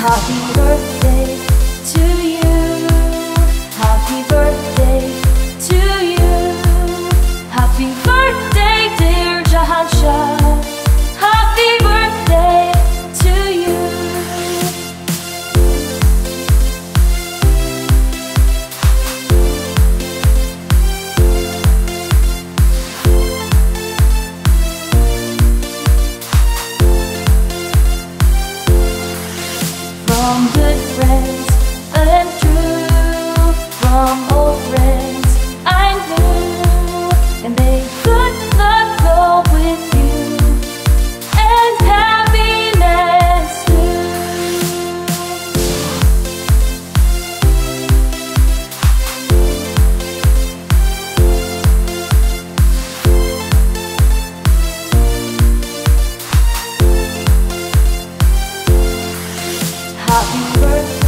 copy her From good friends happy birthday.